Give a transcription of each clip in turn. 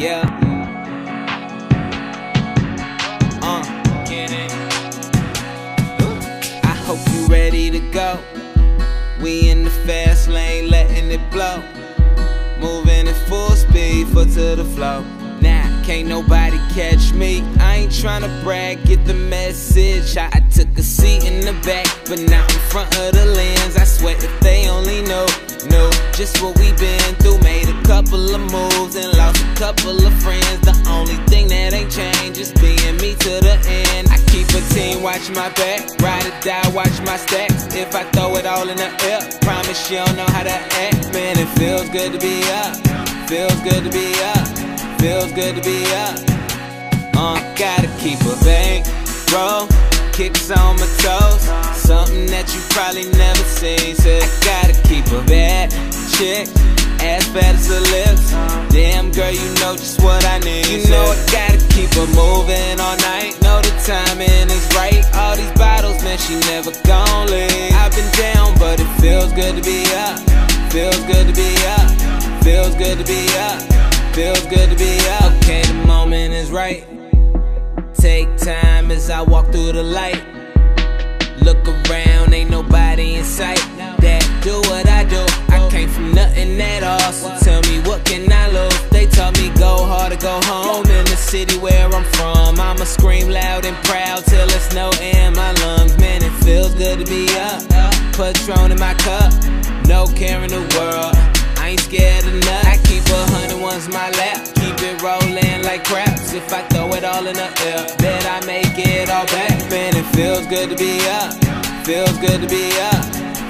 Yeah. Uh. I hope you ready to go. We in the fast lane, letting it blow. Moving at full speed, foot to the flow. Nah, can't nobody catch me. I ain't tryna brag, get the message. I, I took a seat in the back, but now in front of the lens. I swear if they only know, know just what we been through. Made a couple of moves couple of friends. The only thing that ain't changed is being me to the end. I keep a team, watch my back, ride or die, watch my stacks. If I throw it all in the air, promise you don't know how to act. Man, it feels good to be up, feels good to be up, feels good to be up. Uh, gotta keep a bank roll, kicks on my toes. Something that you probably never seen. Said I gotta keep a bad chick, ass fat as her lips. Damn girl, you know just what I need. You know I gotta keep her moving all night. Know the timing is right. All these bottles, man, she never gon' leave. I've been down, but it feels good to be up. Feels good to be up. Feels good to be up. Feels good to be up. Okay, the moment is right. Take time as I walk through the light. Look around, ain't nobody in sight. That from at all. So tell me what can I lose? They told me go hard or go home. In the city where I'm from, I'ma scream loud and proud till it's no air in my lungs. Man, it feels good to be up. Patron in my cup, no care in the world. I ain't scared of nothing. I keep a hundred ones in my lap. Keep it rolling like craps. If I throw it all in the air, bet I make it all back. Man, it feels good to be up. Feels good to be up.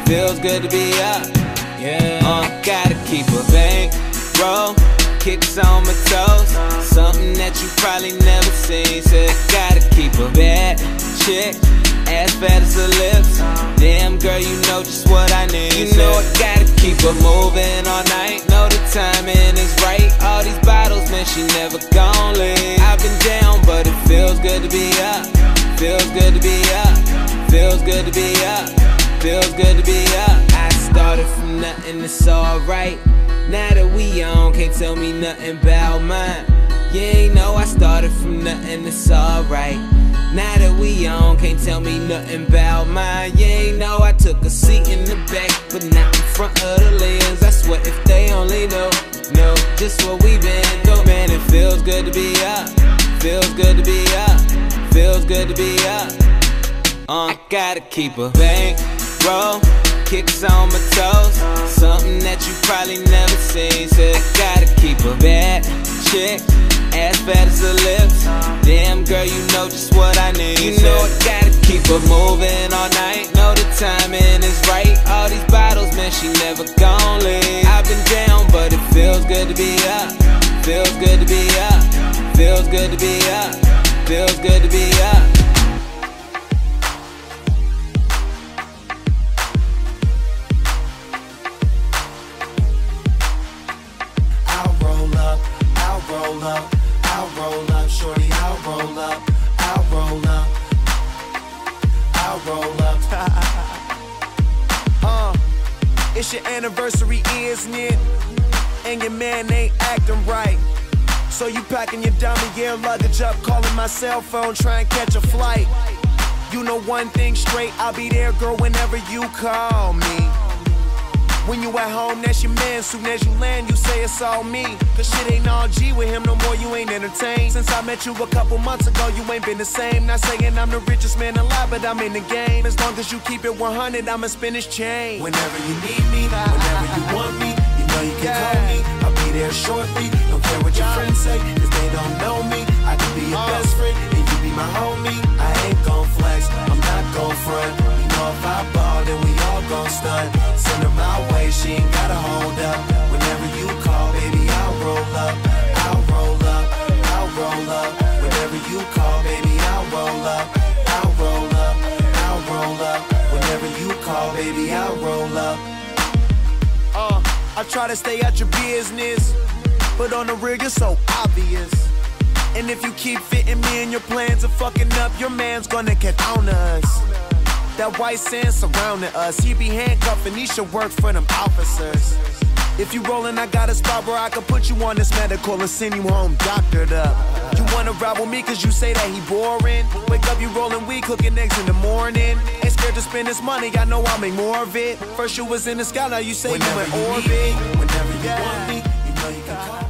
Feels good to be up. Yeah. Uh, gotta keep a bank roll. Kicks on my toes. Something that you probably never seen. Said gotta keep a bad chick. Ass fat as her lips. Damn girl, you know just what I need. You know I gotta keep her moving all night. Know the timing is right. All these bottles, man, she never gon' leave. I've been down, but it feels good to be up. Feels good to be up. Feels good to be up. Feels good to be up. Nothing, it's alright. Now that we on, can't tell me nothing about mine. You ain't know I started from nothing, it's alright. Now that we on, can't tell me nothing about mine. You ain't know I took a seat in the back, but not in front of the lens. I swear if they only know, know just what we been through. Man, it feels good to be up. Feels good to be up. Feels good to be up. Uh, I gotta keep a bank roll, kicks on my toes. Something that you probably never seen. I gotta keep a bad chick, ass fat as her lips. Damn girl, you know just what I need. You know I gotta keep her moving all night. Know the timing is right. All these bottles, man, she never gon' leave. I've been down, but it feels good to be up. Feels good to be up. Feels good to be up. Feels good to be up. It's your anniversary, isn't it? And your man ain't acting right. So you packing your dummy gear luggage up, calling my cell phone, trying to catch a flight. You know one thing straight, I'll be there, girl, whenever you call me. When you at home, that's your man. Soon as you land, you say it's all me. Cause shit ain't all G with him no more, you ain't entertained. Since I met you a couple months ago, you ain't been the same. Not saying I'm the richest man alive, but I'm in the game. As long as you keep it 100, I'ma spin this chain. Whenever you need me, whenever you want me, you know you can call me. I'll be there shortly. Don't care what your friends say, try to stay out your business, but on the real, you're so obvious. And if you keep fitting me in your plans of fucking up, your man's gonna get on us. That white sand surrounding us, he be handcuffing, he should work for them officers. If you rollin', I got a spot where I can put you on this medical and send you home doctored up. You wanna ride with me cause you say that he boring. Wake up, you rollin' weed, cooking eggs in the morning. Ain't scared to spend this money, I know I'll make more of it. First you was in the sky, now you say Whenever you in orbit. me, whenever you Yeah. want me, you know you can call me.